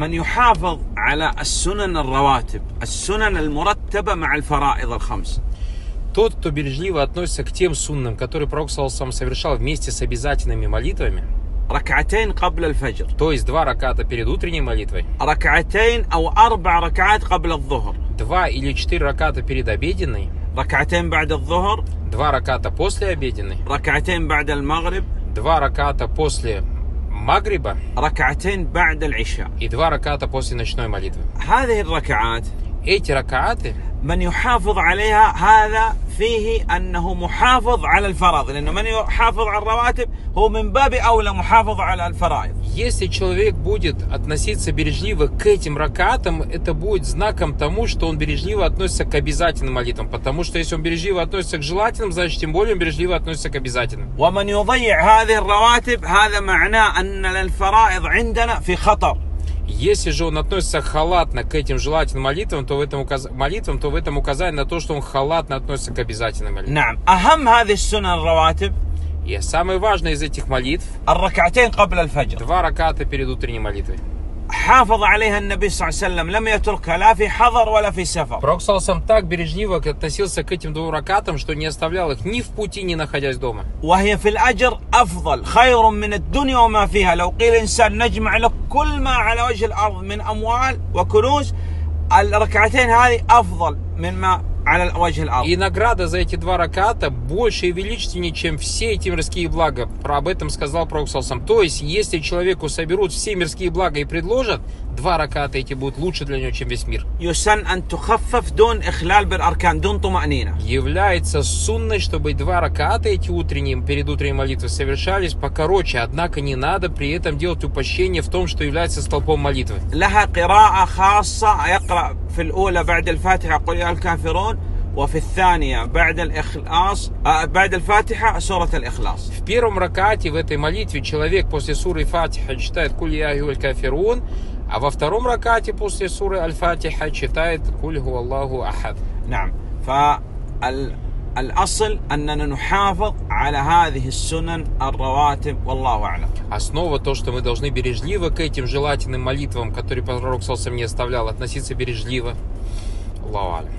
من يحافظ على السنن الرواتب السنن المرتبة مع الفرائض الخمس Тот, кто бережливо относится к тем суннам, которые Пророк Салсам совершал вместе с обязательными молитвами, ركعتين قبل الفجر то есть два раката перед утренней молитвой, ركعتين أو أربع ركعات قبل الظهر два или четыре раката перед обеденной, ركعتين بعد الظهر два раката после обеденной, ركعتين بعد المغرب два раката после магриба ركعتين بعد العشاء и два раката после ночной молитвы. هذه الركعات Эти ракааты, من يحافظ عليها هذا فيه أنه محافظ على الفرض لأنه من يحافظ على الرواتب هو من باب أولى محافظ على الفرائض если человек будет относиться бережливо к этим ракатам, это будет знаком тому, что он бережливо относится к обязательным молитвам. Потому что если он бережливо относится к желательным, значит, тем более он бережливо относится к обязательным. ومن يضيع هذه الرواتب هذا معناه أن الفرائض عندنا في خطر Если же он относится халатно к этим желательным молитвам, то в этом, указ... молитвам, то в этом указание на то, что он халатно относится к обязательным молитвам. И самое важное из этих молитв два раката перед утренней молитвой. حافظ عليها النبي صلى الله عليه وسلم لم يتركها لا في حضر ولا في سفر Пророк сам так бережливо относился к этим двум ракатам, что не оставлял их ни в пути, ни находясь дома. وهي في الأجر أفضل خير من الدنيا وما فيها لو قيل إنسان نجمع لك كل ما على وجه الأرض من أموال وكنوز الركعتين هذه أفضل مما على وجه الأرض И награда за эти два раката больше и величественнее, чем все эти мирские блага. Про об этом сказал Пророк Салсам. То есть, если человеку соберут все мирские блага и предложат, два раката эти будут лучше для него, чем весь мир. Является сунной, чтобы два раката эти утренние, перед утренней молитвой совершались покороче, однако не надо при этом делать упощение в том, что является столпом молитвы. لها قراءة خاصة يقرأ في الأولى بعد الفاتحة قل يا الكافرون وفي الثانية بعد الإخلاص آه، بعد الفاتحة سورة الإخلاص В первом ракате в этой молитве человек после суры Фатиха читает Куль я Аyyuhalь кафирун, а во втором ракате после суры Аль-Фатиха читает Куль гу Аллаху Ахад. نعم فالأصل أننا نحافظ على هذه السنن الرواتب والله أعلم Основа то, что мы должны бережливо к этим желательным молитвам, которые пророк Салсам не оставлял, относиться бережливо. Аллаху алям.